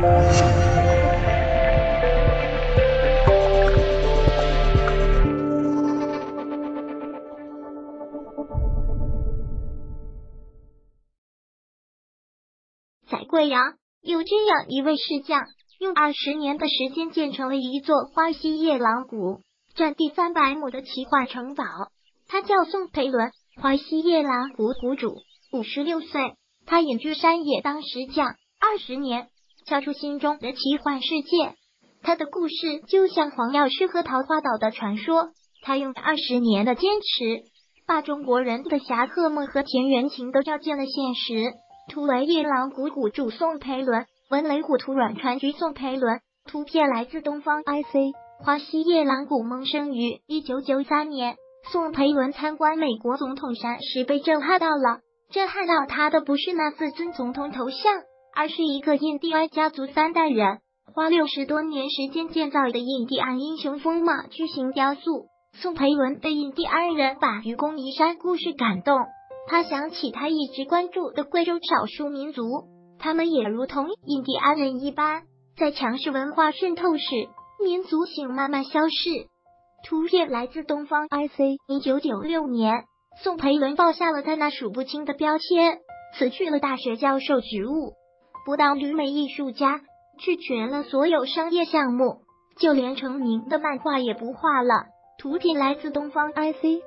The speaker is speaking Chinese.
在贵阳，有这样一位石匠，用二十年的时间建成了一座花溪夜郎谷，占地三百亩的奇幻城堡。他叫宋培伦，花溪夜郎谷谷主，五十六岁。他隐居山野当石匠二十年，跳出心中的奇幻世界。他的故事就像黄药师和桃花岛的传说。他用二十年的坚持，把中国人的侠客梦和田园情都照进了现实。图为夜郎谷谷主宋培伦，文雷虎图软传局宋培伦。图片来自东方 IC。华西夜郎谷萌生于一九九三年，宋培伦参观美国总统山时被震撼到了。震撼到他的不是那四尊总统头像，而是一个印第安家族三代人花六十多年时间建造的印第安英雄风马巨型雕塑。宋培伦被印第安人把愚公移山故事感动。他想起他一直关注的贵州少数民族，他们也如同印第安人一般，在强势文化渗透时，民族性慢慢消逝。图片来自东方 IC。一九九六年，宋培伦报下了他那数不清的标签，辞去了大学教授职务，不当旅美艺术家，拒绝了所有商业项目，就连成名的漫画也不画了。图景来自东方 IC。